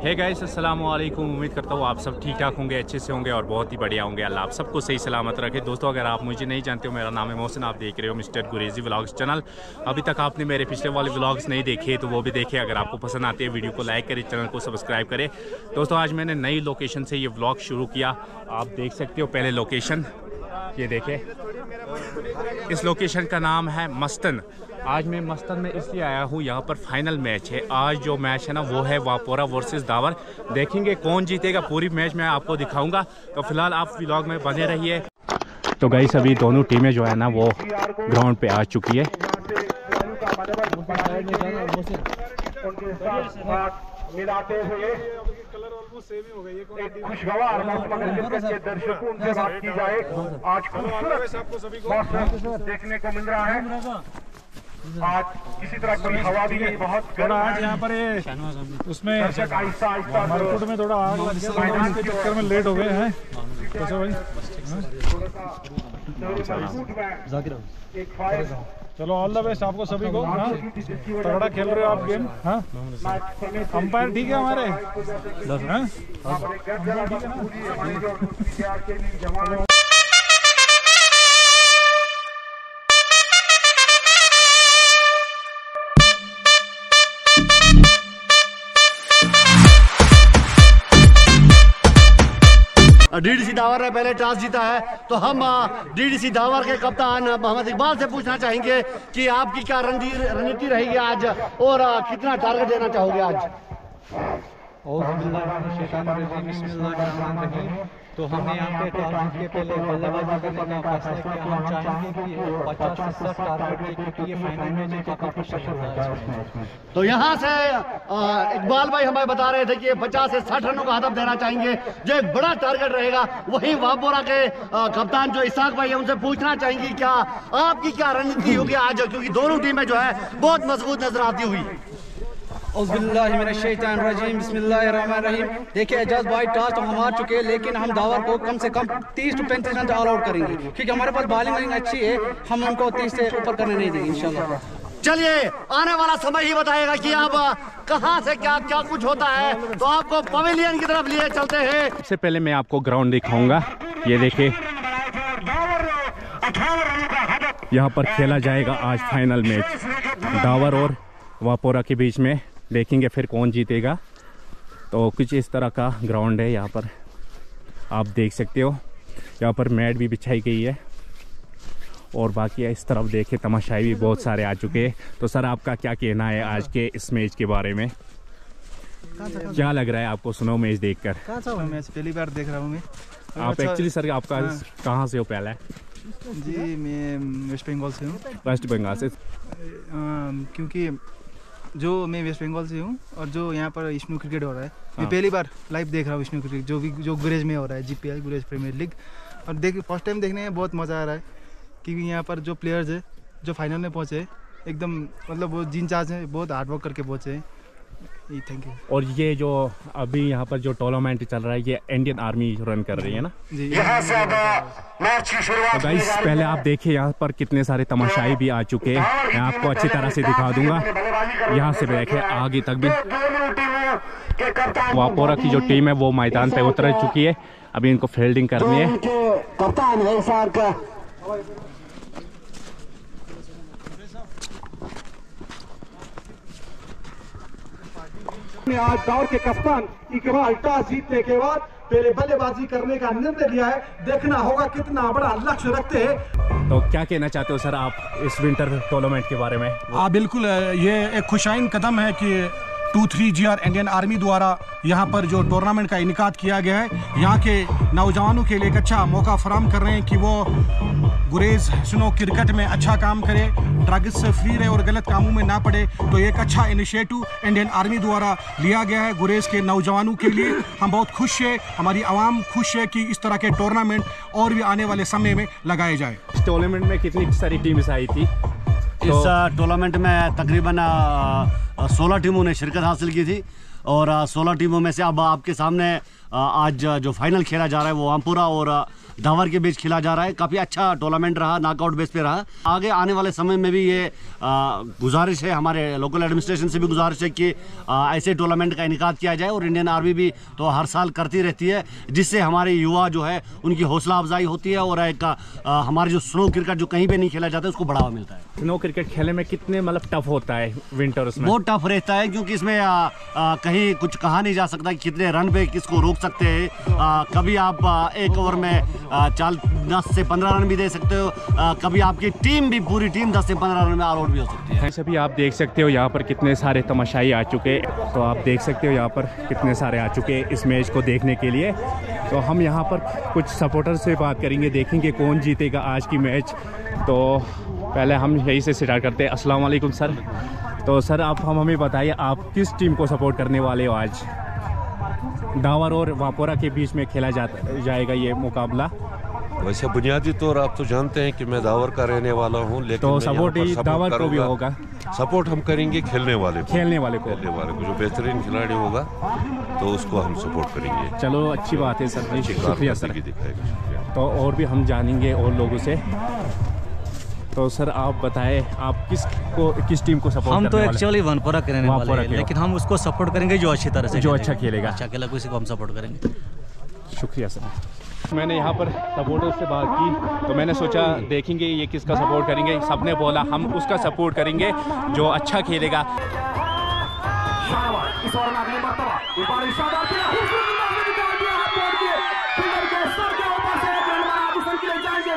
है गाइस अस्सलाम वालेकुम उम्मीद करता हूँ आप सब ठीक ठाक होंगे, अच्छे से होंगे और बहुत ही बढ़िया होंगे। अल्लाह आप सबको सही सलामत रखे। दोस्तों, अगर आप मुझे नहीं जानते हो, मेरा नाम है मोहसिन। आप देख रहे हो मिस्टर गुरेजी व्लॉग्स चैनल। अभी तक आपने मेरे पिछले वाले व्लॉग्स नहीं देखे तो वो भी देखे। अगर आपको पसंद आते हैं, वीडियो को लाइक करें, चैनल को सब्सक्राइब करें। दोस्तों, आज मैंने नई लोकेशन से ये व्लॉग शुरू किया। आप देख सकते हो पहले लोकेशन। ये देखें। इस लोकेशन का नाम है मस्तन आज मैं मस्तन में इसलिए आया हूँ यहाँ पर फाइनल मैच है। आज जो मैच है ना वो है वापोरा वर्सेस दावर। देखेंगे कौन जीतेगा पूरी मैच मैं आपको दिखाऊँगा। तो फ़िलहाल आप व्लॉग में बने रहिए। तो गई सभी दोनों टीमें जो है ना वो ग्राउंड पे आ चुकी है। मिलाते हुए खुशगवार के दर्शकों से बात की जाए आज खूबसूरत देखने को मिल रहा है। आज किसी तरह की हवा भी नहीं बहुत गर्म आज यहाँ पर ये उसमें मार्केट में थोड़ा आग लग गया के चक्कर में लेट हो गए हैं। कैसे भाई चलो ऑल द बेस्ट आपको सभी को हाँ? तगड़ा खेल रहे हो आप गेम हाँ? अंपायर ठीक है हमारे? हाँ? जवान। डीडीसी डावर ने पहले टॉस जीता है। तो हम डीडीसी डावर के कप्तान मोहम्मद इकबाल से पूछना चाहेंगे कि आपकी क्या रणनीति रणनीति रहेगी आज और कितना टारगेट देना चाहोगे आज? तो हमने यहाँ पे के पहले बल्लेबाजी करने का फैसला किया। हम चाहेंगे कि पचास से साठ टारगेट ये फाइनल काफ़ी प्रेशर होता है तो यहाँ से इकबाल भाई हमें बता रहे थे कि 50 से 60 रनों का हदफ देना चाहेंगे। जो एक बड़ा टारगेट रहेगा, वही वापोरा के कप्तान जो इसाक भाई है, उनसे पूछना चाहेंगे क्या, आपकी क्या रणनीति होगी आज? क्योंकि दोनों टीमें जो है, बहुत मज़बूत नज़र आती हुई। रजीम बिस्मिल्लाहिर्रहमानिर्रहीम देखिए एजाज भाई टॉस तो हम हार चुके हैं लेकिन हम दावर को कम से कम 30 टू 35 रन ऑल आउट करेंगे। क्योंकि हमारे पास बॉलिंग वालिंग अच्छी है हम उनको 30 से ऊपर करने नहीं देंगे इंशाल्लाह। चलिए आने वाला समय ही बताएगा कि अब कहाँ से क्या क्या कुछ होता है। तो आपको पवेलियन की तरफ़ लिए चलते हैं। सबसे पहले मैं आपको ग्राउंड दिखाऊँगा। ये देखिए। यहाँ पर खेला जाएगा आज फाइनल मैच दावर और वापोरा के बीच में। देखेंगे फिर कौन जीतेगा। तो कुछ इस तरह का ग्राउंड है यहाँ पर। आप देख सकते हो यहाँ पर मैट भी बिछाई गई है। और बाकी इस तरफ़ देखे तमाशाई भी बहुत सारे आ चुके हैं। तो सर आपका क्या कहना है आज के इस मैच के बारे में? क्या लग रहा है आपको सुनो मैच देखकर? मैच पहली बार देख रहा हूँ मैं। आप अच्छा- एक्चुअली सर आपका हाँ। कहाँ से हो पहला? है जी मैं वेस्ट बंगाल से हूँ। वेस्ट बंगाल से। क्योंकि जो मैं वेस्ट बंगाल से हूँ और जो यहाँ पर विष्णु क्रिकेट हो रहा है। हाँ। मैं पहली बार लाइव देख रहा हूँ विष्णु क्रिकेट जो भी जो गुरेज में हो रहा है जीपीएल गुरेज प्रीमियर लीग और देख फ़र्स्ट टाइम देखने में बहुत मज़ा आ रहा है क्योंकि यहाँ पर जो प्लेयर्स है जो फाइनल में पहुँचे एकदम मतलब वो जिन चार्ज हैं बहुत हार्डवर्क करके पहुँचे हैं। थैंक यू और ये जो अभी यहाँ पर जो टूर्नामेंट चल रहा है ये इंडियन आर्मी रन कर रही है ना? जी यहाँ से अब मैच की तो गाइस पहले आप देखिए यहाँ पर कितने सारे तमाशाई भी आ चुके हैं। मैं आपको अच्छी तरह से दिखा दूँगा। यहाँ से देखे आगे तक भी। वापोरा की जो टीम है वो मैदान पे उतर चुकी है। अभी इनको फील्डिंग करनी है के कप्तान है इसाक ने आज दौर के कप्तान इकबाल टॉस जीतने के बाद पहले बल्लेबाजी करने का निर्णय लिया है। देखना होगा कितना बड़ा लक्ष्य रखते हैं। तो क्या कहना चाहते हो सर आप इस विंटर टूर्नामेंट के बारे में? हाँ बिल्कुल ये एक खुशाइन कदम है कि two three G R Indian army द्वारा यहाँ पर जो टूर्नामेंट का इनका किया गया है, यहाँ के नौजवानों के लिए एक अच्छा मौका फराम कर रहे हैं कि वो गुरेज स्नो, क्रिकेट में अच्छा काम करे ड्रग्स से फ्री रहे और गलत कामों में ना पड़े तो एक अच्छा इनिशिएटिव इंडियन आर्मी द्वारा लिया गया है गुरेज के नौजवानों के लिए। हम बहुत खुश है, हमारी आवाम खुश है कि इस तरह के टूर्नामेंट और भी आने वाले समय में लगाए जाए। इस टूर्नामेंट में कितनी सारी टीम्स आई थी? इस टूर्नामेंट में तकरीबन सोलह टीमों ने शिरकत हासिल की थी और सोलह टीमों में से अब आपके सामने आज जो फाइनल खेला जा रहा है वो आमपुरा और धावर के बीच खेला जा रहा है। काफ़ी अच्छा टूर्नामेंट रहा नॉकआउट बेस पे रहा। आगे आने वाले समय में भी ये गुजारिश है हमारे लोकल एडमिनिस्ट्रेशन से भी गुजारिश है कि आ, ऐसे टूर्नामेंट का इनका किया जाए और इंडियन आर्मी भी तो हर साल करती रहती है जिससे हमारे युवा जो है उनकी हौसला अफजाई होती है और एक हमारे जो स्नो क्रिकेट जो कहीं पर नहीं खेला जाता है उसको बढ़ावा मिलता है। स्नो क्रिकेट खेलने में कितने मतलब टफ होता है विंटर उसमें? बहुत टफ रहता है क्योंकि इसमें कहीं कुछ कहा नहीं जा सकता कि कितने रन पे किसको रोक सकते हैं। कभी आप एक ओवर में चाल, दस से पंद्रह रन भी दे सकते हो। कभी आपकी टीम भी, पूरी टीम दस से पंद्रह रन में ऑल आउट भी हो सकती है। सभी, आप देख सकते हो यहाँ पर कितने सारे तमाशाई आ चुके। तो आप देख सकते हो यहाँ पर कितने सारे आ चुके इस मैच को देखने के लिए। तो हम यहाँ पर कुछ सपोर्टर से बात करेंगे, देखेंगे कौन जीतेगा आज की मैच तो पहले हम यही से स्टार्ट करते हैं। अस्सलाम वालेकुम, सर। तो सर, आप, हम, हमें बताइए, आप किस टीम को सपोर्ट करने वाले हो आज? दावर और वापोरा के बीच में खेला जा जाएगा ये मुकाबला। वैसे बुनियादी तौर आप तो जानते हैं कि मैं दावर का रहने वाला हूँ लेकिन तो सपोर्ट ही दावर को भी होगा। सपोर्ट हम करेंगे खेलने वाले को। खेलने वाले को। खेलने वाले को जो बेहतरीन खिलाड़ी होगा तो उसको हम सपोर्ट करेंगे। चलो अच्छी बात है सर जी शुक्रिया सर। दिखाएगा तो और भी हम जानेंगे और लोगों से। तो सर आप बताएँ आप किस को किस टीम को सपोर्ट हम तो एक्चुअली वनपुरा करने वाले हैं लेकिन हम उसको सपोर्ट करेंगे जो अच्छी तरह से जो अच्छा खेलेगा। अच्छा खेला किसी को हम सपोर्ट करेंगे। शुक्रिया सर। मैंने यहाँ पर सपोर्टर्स से बात की तो मैंने सोचा देखेंगे ये किसका सपोर्ट करेंगे। सबने बोला, हम उसका सपोर्ट करेंगे जो अच्छा खेलेगा। इस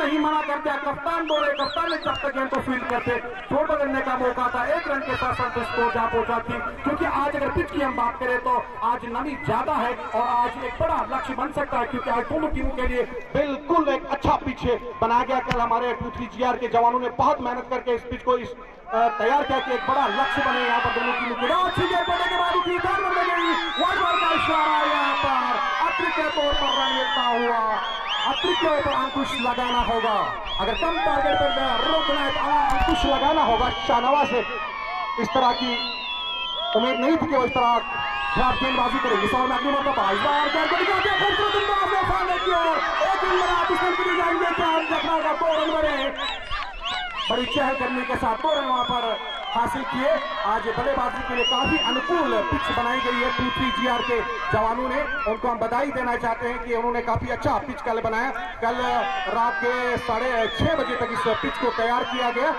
नहीं मना कर दिया कप्तान दौड़े कप्तान ने जब तक गेंद को फ़ील्ड करते, छोड़ बदलने का मौका था, एक रन के साथ साथ स्कोर जा पहुँचा थी। क्योंकि आज अगर पिच की हम बात करें तो आज नमी ज़्यादा है और आज एक बड़ा लक्ष्य बन सकता है, क्योंकि आज दोनों टीमों के लिए बिल्कुल एक अच्छा पिच है। बनाया गया कल हमारे टू थ्री जी के जवानों ने बहुत मेहनत करके इस पिच को इस तैयार किया कि एक बड़ा लक्ष्य बने यहाँ पर दोनों टीमों के अच्छी के बाद बॉल का इशारा यहाँ पर। अत्रिक के तौर पर रन मिलता हुआ। अत्रिक के अंकुश लगाना होगा। अगर कम टारगेट पर रोकना है तो अंकुश लगाना होगा, शाहनवाज से इस तरह की उम्मीद नहीं थी कि वो इस तरह खराब गेंदबाजी सौ में अगली इस बार बड़ी चहल करने के साथ दो रन वहाँ पर हासिल किए। आज बल्लेबाजी के लिए काफ़ी अनुकूल पिच बनाई गई है टू के जवानों ने। उनको हम बधाई देना चाहते हैं कि उन्होंने काफ़ी अच्छा पिच कल बनाया। कल रात के साढ़े छह बजे तक इस पिच को तैयार किया गया।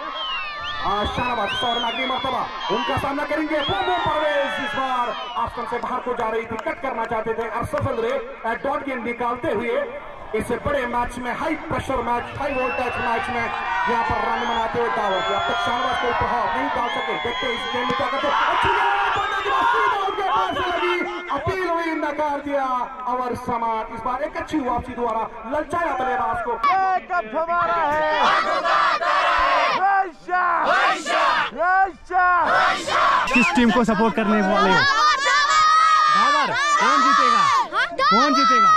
आ, शाहनवाज सौर अगली मरतबा। उनका सामना करेंगे परवेज इस बार आसन से बाहर को जा रही थी। कट करना चाहते थे। सफल रहे डॉट गेंद निकालते हुए इस बड़े मैच में high pressure match high voltage match में यहाँ पर रन बनाते हुए दावत अब तक शाहनवाज कोई प्रभाव नहीं डाल सके। देखते इस गेंद में क्या करते हैं। अच्छी लगी। अपील हुई नकार दिया अवर समार इस बार एक अच्छी वापसी द्वारा ललचाया बल्लेबाज को। किस टीम को सपोर्ट करने वाले हो? कौन जीतेगा? कौन जीतेगा?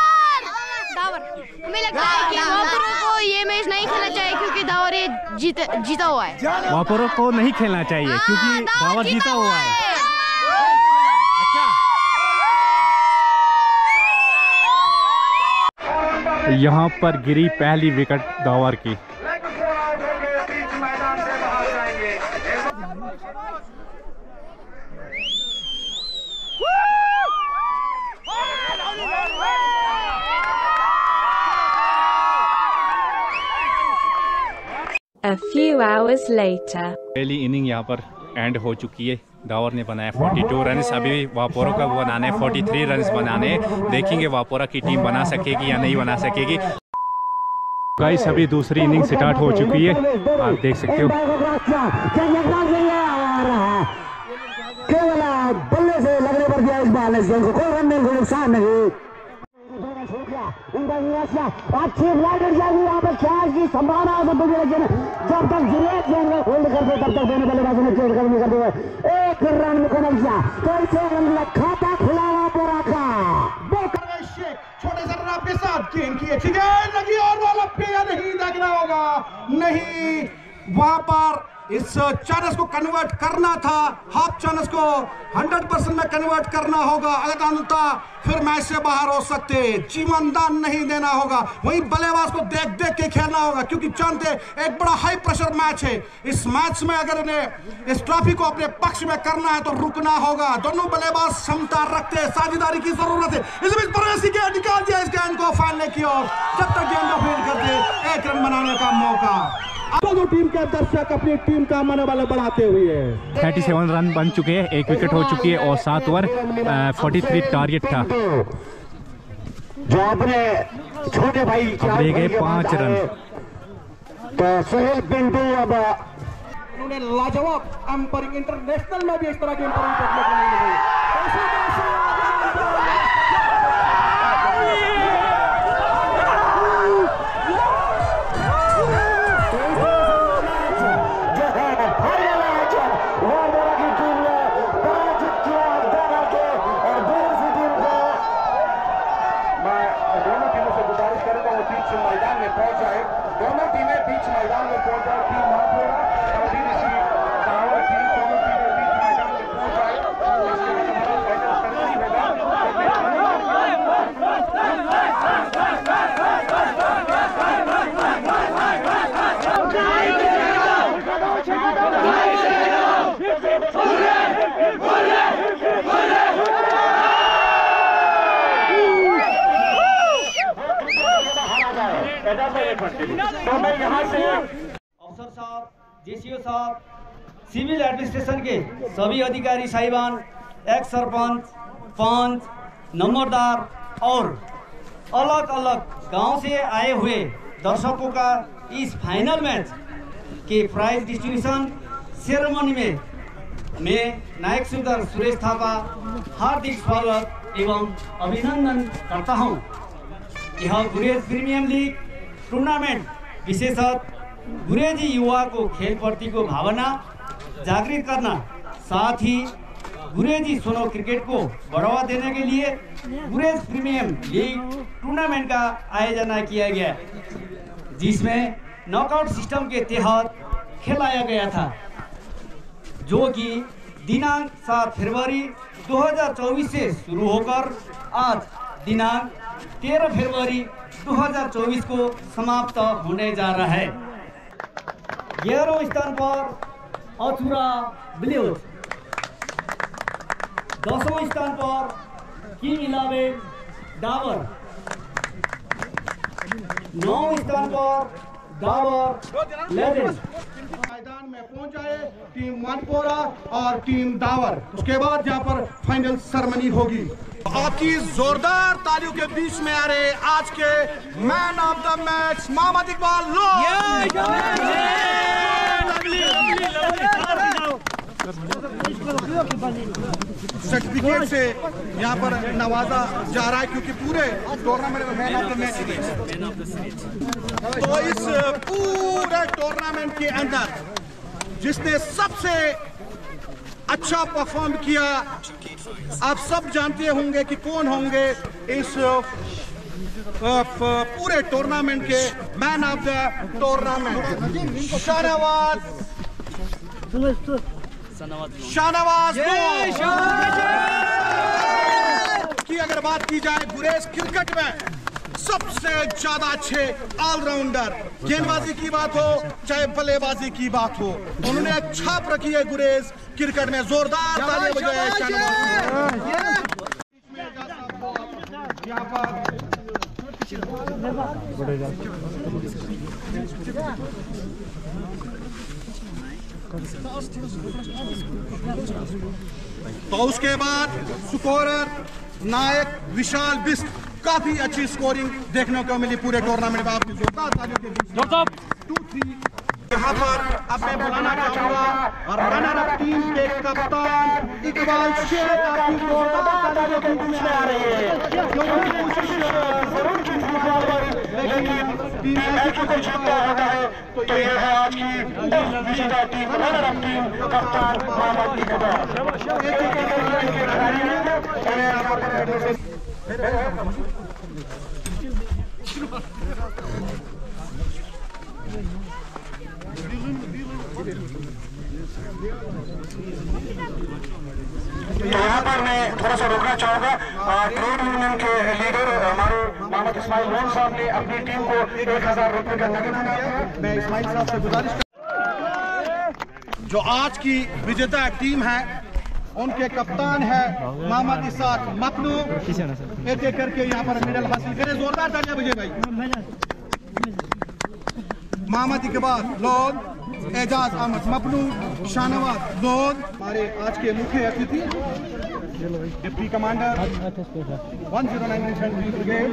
हमें लगता है कि वापुरो को ये मैच नहीं खेलना चाहिए क्योंकि दावर ये जीत जीता हुआ है। वापोरो को नहीं खेलना चाहिए क्योंकि हाँ, दावर जीता हुआ है। यहाँ पर गिरी पहली विकेट दावर की बीच मैदान से बाहर जाएँगे A few hours later. पहली इनिंग यहाँ पर एंड हो चुकी है। दावर ने बनाया 42 रन्स अभी वापोरो का बनाने 43 रन्स बनाने। देखेंगे वापोरा की टीम बना सकेगी या नहीं बना सकेगी। गाइस अभी दूसरी इनिंग स्टार्ट हो चुकी है। आप देख सकते हो। केवल बल्ले से लगने पर दिया इस बार ने को कोई रन नहीं नुकसान नहीं। जब तक होल्ड करते तब तक दोनों बल्लेबाजों ने करने करते हुए एक रन मुकम्मल किया? तो इसे रन खाता खुला हुआ पोरा का। छोटे से रन आपके साथ। गेंद की अच्छी गेंद लगी और बॉल अब नहीं देखना होगा। नहीं वहाँ पर इस चांस को कन्वर्ट करना था। हाफ़ चांस को 100 परसेंट में कन्वर्ट करना होगा। अगर अनुता फिर मैच से बाहर हो सकते। जीवन दान नहीं देना होगा। वहीं बल्लेबाज को देख देख के खेलना होगा, क्योंकि जानते एक बड़ा हाई प्रेशर मैच है। इस मैच में अगर इन्हें इस ट्रॉफी को अपने पक्ष में करना है तो रुकना होगा। दोनों बल्लेबाज क्षमता रखते हैं, साझेदारी की ज़रूरत है। इस बीच के निकाल दिया इस गेंद को फाइनल की ओर। जब तक गेंद को फ़ील्ड करते एक रन बनाने का मौका। दोनों टीम के दर्शक अपनी टीम का मनोबल बढ़ाते हुए 37 रन बन चुके हैं एक विकेट हो चुकी है और सात ओवर फोर्टी थ्री टारगेट था जो अपने छोटे भाई रह गए पाँच रन। तो सुहेल पिंटू अब उन्होंने लाजवाब एम्परिंग इंटरनेशनल में भी इस तरह की एम्परिंग देखने को मिली beach beats my round of 413. तो अफसर साहब, जेसीओ साहब, सिविल एडमिनिस्ट्रेशन के सभी अधिकारी, साहिबान एक्स सरपंच, पंच, नंबरदार और अलग अलग गाँव से आए हुए दर्शकों का इस फाइनल मैच के प्राइज डिस्ट्रीब्यूशन सेरेमनी में मैं नायक सुंदर सुरेश थापा, हार्दिक स्वागत एवं अभिनंदन करता हूँ। यह गुरेज प्रीमियम लीग टूर्नामेंट। विशेषतः गुरेजी युवा को खेल प्रति को भावना जागृत करना साथ ही गुरेजी सोनो क्रिकेट को बढ़ावा देने के लिए गुरेज प्रीमियम लीग टूर्नामेंट का आयोजन किया गया, जिसमें नॉकआउट सिस्टम के तहत खेलाया गया था, जो कि दिनांक सात फरवरी 2024 से शुरू होकर आज दिनांक 13 फरवरी 2024 को समाप्त होने जा रहा है। ग्यारह स्थान पर अथुरा ब्लूज। दसवें स्थान पर किंग इलेवन डाबर। नौवें स्थान पर डाबर लेजेंड। मैदान में पहुँचाए टीम वनपोरा और टीम दावर। उसके बाद यहाँ पर फाइनल सेरेमनी होगी। आपकी जोरदार तालियों के बीच में आ रहे आज के man of the match Mohammad Iqbal certificate से यहाँ पर नवाजा जा रहा है क्योंकि पूरे टूर्नामेंट में ऑफ़ तो इस पूरे टूर्नामेंट के अंदर जिसने सबसे अच्छा परफॉर्म किया, आप सब जानते होंगे कि कौन होंगे इस पूरे टूर्नामेंट के man of the tournament Shahnawaz. Shahnawaz की। अगर बात की जाए गुरेज क्रिकेट में सबसे ज़्यादा अच्छे ऑलराउंडर गेंदबाजी की बात हो चाहे बल्लेबाजी की बात हो उन्होंने छाप रखी है गुरेज क्रिकेट में। जोरदार तालियाँ बजाए तो उसके बाद स्कोरर नायक विशाल बिस्ट काफ़ी अच्छी स्कोरिंग देखने को मिली पूरे टूर्नामेंट में। आपकी जोरदार टू थ्री यहाँ पर अब मैं बुलाना चाहूँगा रनर अप टीम के कप्तान इकबाल शेख आपकी जोरदार तालियों के बीच में आ रही है। कोशिश ज़रूर की लेकिन टीम ऐसी कोशिश किया होता है तो ये है आज की विजेता टीम रनर अप टीम कप्तान मोहम्मद इकबाल यहाँ पर मैं थोड़ा सा रोकना चाहूँगा। ट्रेड यूनियन के लीडर हमारे मोहम्मद इस्माइल लोन साहब ने अपनी टीम को एक हज़ार रुपए का नगर मैं इस्माइल साहब से गुजारिश जो आज की विजेता टीम है, उनके कप्तान है मोहम्मद इसाक मखनू एक एक करके यहाँ पर मेडल हासिल करे। जोरदार तालियाँ बजे भाई। मोहम्मद इकबाल लोन एजाज अहमद मपनू शाहनवाज लोन हमारे आज के मुख्य अतिथि deputy commander one zero nine brigade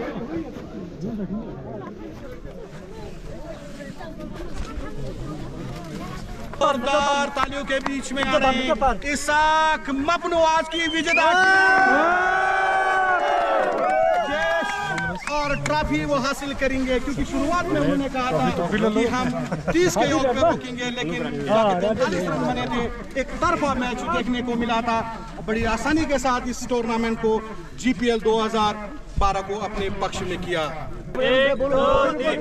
जोरदार तालियों के बीच में आ रही इसाक मपनू आज की विजेता। टीम। और ट्रॉफी वो हासिल करेंगे क्योंकि शुरुआत में उन्होंने कहा था कि हम 30 के योग पे रुकेंगे लेकिन तैंतालीस रन बने थे। एक तरफा मैच देखने को मिला था। बड़ी आसानी के साथ इस टूर्नामेंट को जीपीएल 2012 को अपने पक्ष में किया। एक दो तीन।